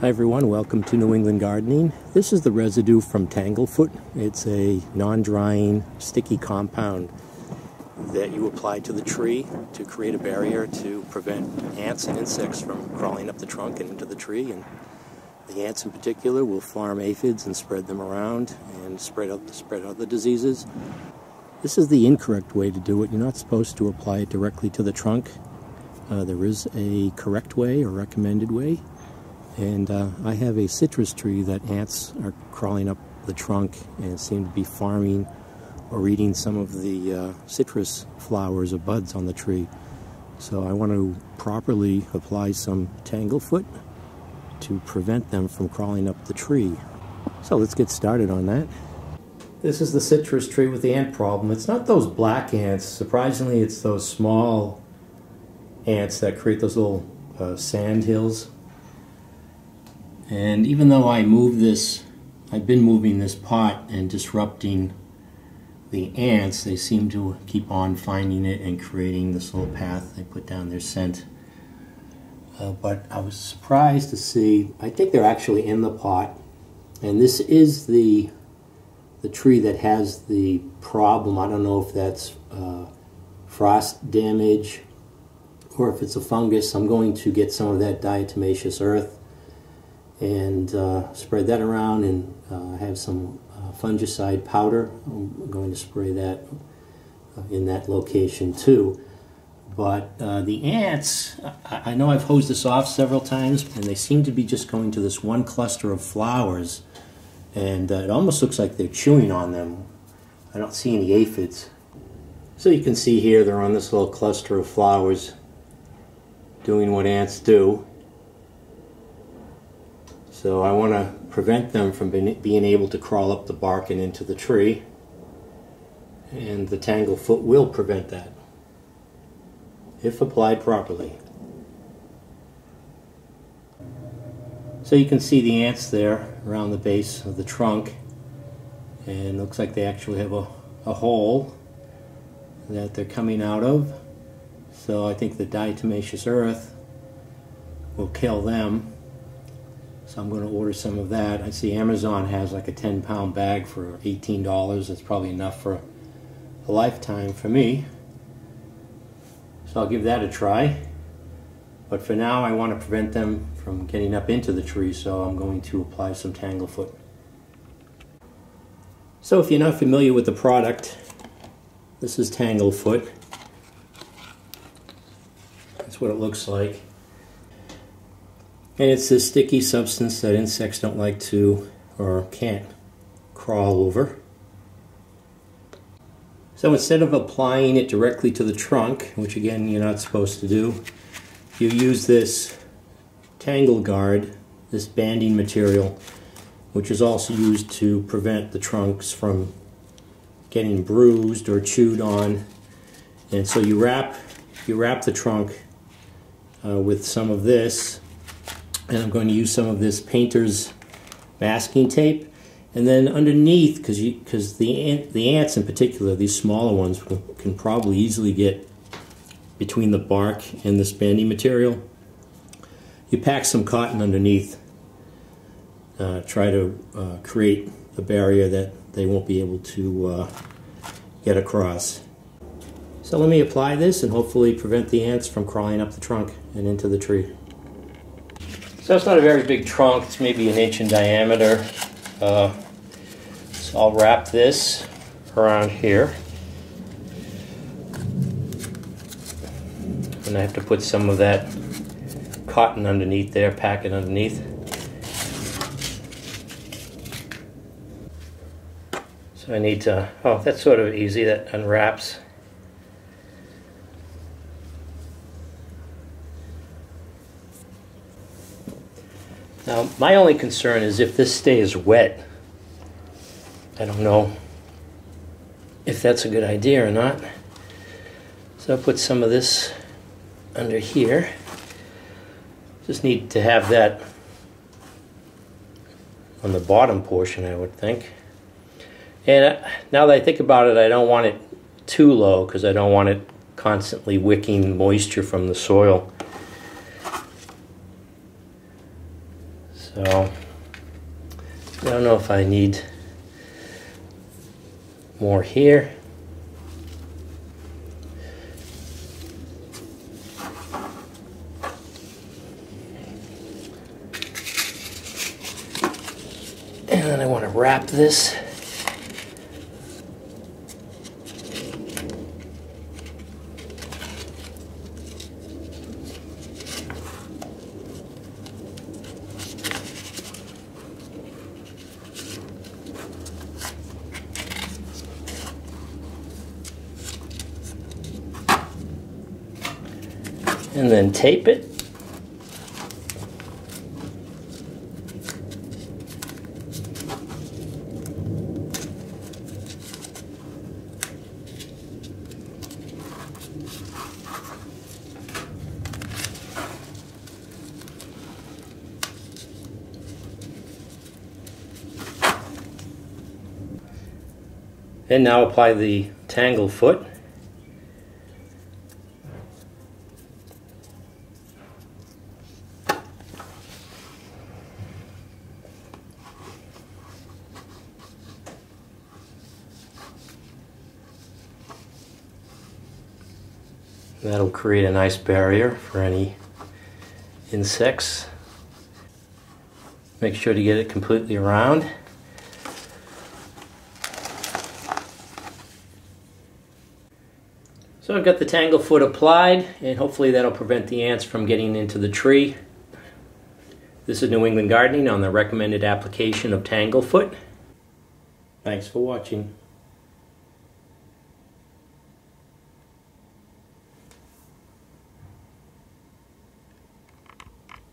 Hi everyone, welcome to New England Gardening. This is the residue from Tanglefoot. It's a non-drying sticky compound that you apply to the tree to create a barrier to prevent ants and insects from crawling up the trunk and into the tree. And the ants in particular will farm aphids and spread them around and spread out, spread other diseases. This is the incorrect way to do it. You're not supposed to apply it directly to the trunk. Uh, there is a correct way or recommended way. And uh, I have a citrus tree that ants are crawling up the trunk and seem to be farming or eating some of the uh, citrus flowers or buds on the tree. So I want to properly apply some tanglefoot to prevent them from crawling up the tree. So let's get started on that. This is the citrus tree with the ant problem. It's not those black ants. Surprisingly, it's those small ants that create those little uh, sand hills and even though I move this, I've been moving this pot and disrupting the ants, they seem to keep on finding it and creating this little path they put down their scent. Uh, but I was surprised to see, I think they're actually in the pot. And this is the the tree that has the problem. I don't know if that's uh, frost damage or if it's a fungus. I'm going to get some of that diatomaceous earth and uh, spread that around and uh, have some uh, fungicide powder. I'm going to spray that in that location too. But uh, the ants, I, I, know I've hosed this off several times, and they seem to be just going to this one cluster of flowers, and uh, it almost looks like they're chewing on them. I don't see any aphids. So you can see here they're on this little cluster of flowers doing what ants do. So I want to prevent them from being able to crawl up the bark and into the tree. And the Tanglefoot will prevent that if applied properly. So you can see the ants there around the base of the trunk and looks like they actually have a, a hole that they're coming out of. So I think the diatomaceous earth will kill them so I'm going to order some of that. I see Amazon has like a 10 pound bag for $18. That's probably enough for a lifetime for me. So I'll give that a try. But for now, I want to prevent them from getting up into the tree, so I'm going to apply some Tanglefoot. So if you're not familiar with the product, this is Tanglefoot. That's what it looks like. And it's this sticky substance that insects don't like to or can't crawl over. So instead of applying it directly to the trunk, which again you're not supposed to do, you use this tangle guard, this banding material, which is also used to prevent the trunks from getting bruised or chewed on. And so you wrap, you wrap the trunk uh, with some of this and I'm going to use some of this painter's masking tape. And then underneath, because because the ant, the ants in particular, these smaller ones can probably easily get between the bark and this banding material. You pack some cotton underneath. Uh, try to uh, create a barrier that they won't be able to uh, get across. So let me apply this and hopefully prevent the ants from crawling up the trunk and into the tree. So it's not a very big trunk, it's maybe an inch in diameter. Uh, so I'll wrap this around here. And I have to put some of that cotton underneath there, pack it underneath. So I need to, oh, that's sort of easy, that unwraps. Now, my only concern is if this stays wet. I don't know if that's a good idea or not. So I'll put some of this under here. Just need to have that on the bottom portion, I would think. And uh, now that I think about it, I don't want it too low because I don't want it constantly wicking moisture from the soil. So I don't know if I need more here. And then I want to wrap this. And then tape it. And now apply the Tanglefoot. That'll create a nice barrier for any insects. Make sure to get it completely around. So I've got the Tanglefoot applied and hopefully that'll prevent the ants from getting into the tree. This is New England Gardening on the recommended application of Tanglefoot. Thanks for watching.